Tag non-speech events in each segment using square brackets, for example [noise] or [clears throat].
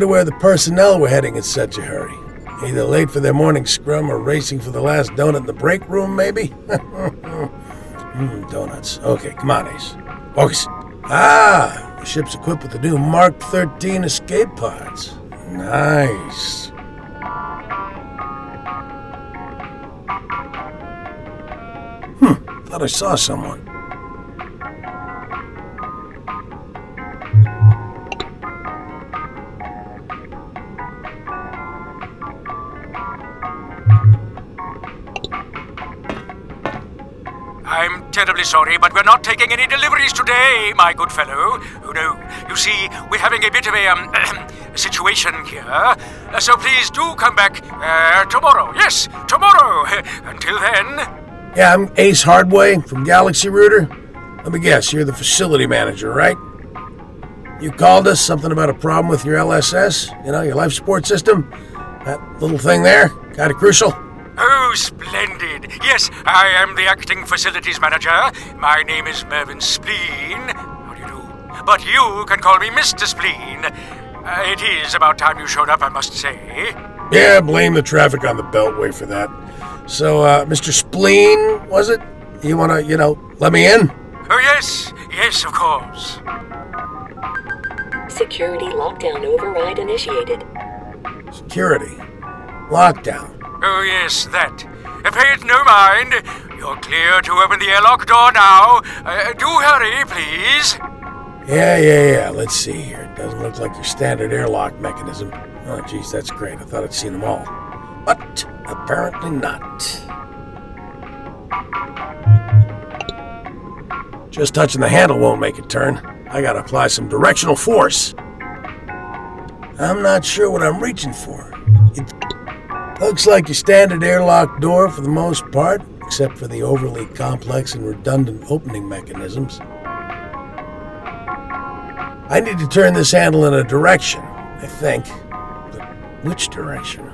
Wonder where the personnel were heading in such a hurry. Either late for their morning scrum or racing for the last donut in the break room, maybe? Mmm, [laughs] donuts. Okay, come on, Ace. Focus. Ah, the ship's equipped with the new Mark 13 escape pods. Nice. Hmm, thought I saw someone. I'm terribly sorry, but we're not taking any deliveries today, my good fellow. Oh no, you see, we're having a bit of a, um, [clears throat] situation here. Uh, so please do come back uh, tomorrow. Yes, tomorrow. [laughs] Until then. Yeah, I'm Ace Hardway from Galaxy Rooter. Let me guess, you're the facility manager, right? You called us something about a problem with your LSS, you know, your life support system? That little thing there? Kinda crucial? Oh, splendid. Yes, I am the acting facilities manager. My name is Mervyn Spleen. How do you do? But you can call me Mr. Spleen. Uh, it is about time you showed up, I must say. Yeah, blame the traffic on the Beltway for that. So, uh, Mr. Spleen, was it? You wanna, you know, let me in? Oh, yes, yes, of course. Security lockdown override initiated. Security. Lockdown. Oh, yes, that. It no mind. You're clear to open the airlock door now. Uh, do hurry, please. Yeah, yeah, yeah. Let's see here. It doesn't look like your standard airlock mechanism. Oh, geez, that's great. I thought I'd seen them all. But apparently not. Just touching the handle won't make it turn. I gotta apply some directional force. I'm not sure what I'm reaching for. Looks like your standard airlock door for the most part, except for the overly complex and redundant opening mechanisms. I need to turn this handle in a direction, I think. But which direction?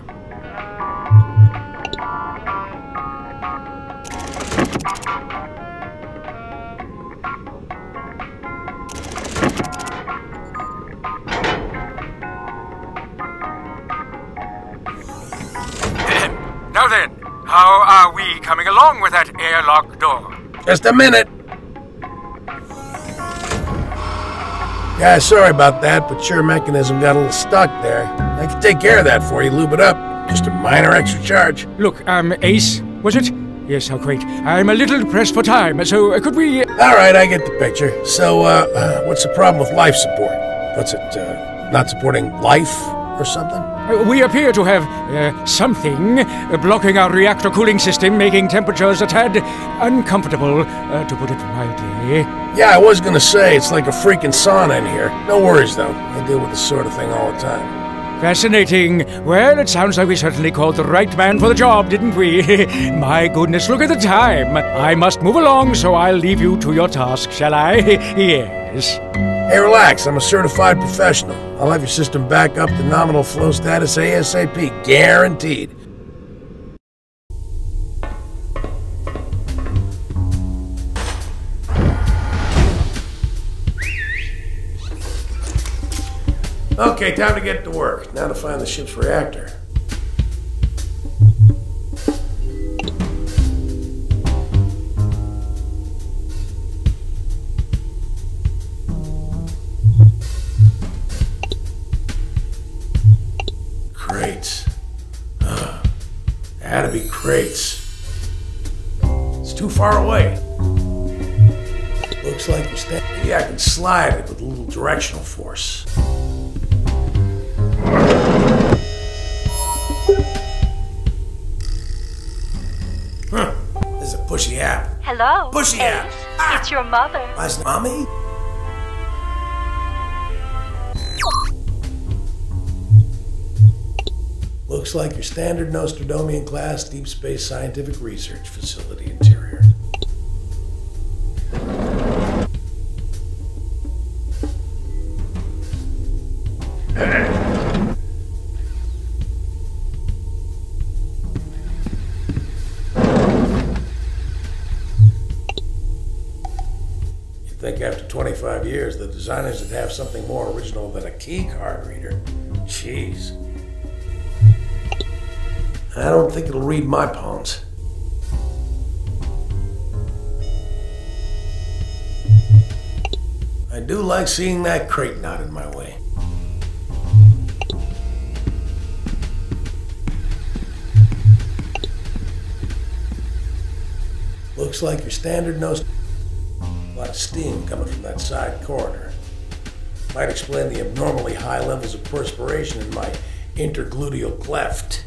Now then, how are we coming along with that airlock door? Just a minute. Yeah, sorry about that, but your mechanism got a little stuck there. I can take care of that for you, lube it up. Just a minor extra charge. Look, um, Ace, was it? Yes, how great. I'm a little pressed for time, so uh, could we. All right, I get the picture. So, uh, uh, what's the problem with life support? What's it, uh, not supporting life or something? Uh, we appear to have uh, something blocking our reactor cooling system, making temperatures a tad uncomfortable, uh, to put it mildly. Yeah, I was gonna say, it's like a freaking sauna in here. No worries, though. I deal with this sort of thing all the time. Fascinating. Well, it sounds like we certainly called the right man for the job, didn't we? [laughs] My goodness, look at the time. I must move along, so I'll leave you to your task, shall I? [laughs] yes. Hey, relax. I'm a certified professional. I'll have your system back up to nominal flow status ASAP. Guaranteed. Okay, time to get to work. Now to find the ship's reactor. Crates. It's too far away. Looks like you're standing. Maybe I can slide it with a little directional force. Huh. This is a pushy app. Hello. Pushy Ace. app. Ah. It's your mother. My mommy? Looks like your standard Nostradamusian class deep space scientific research facility interior. Think after 25 years, the designers would have something more original than a key card reader. Jeez. I don't think it'll read my palms. I do like seeing that crate not in my way. Looks like your standard nose. A lot of steam coming from that side corridor. Might explain the abnormally high levels of perspiration in my intergluteal cleft.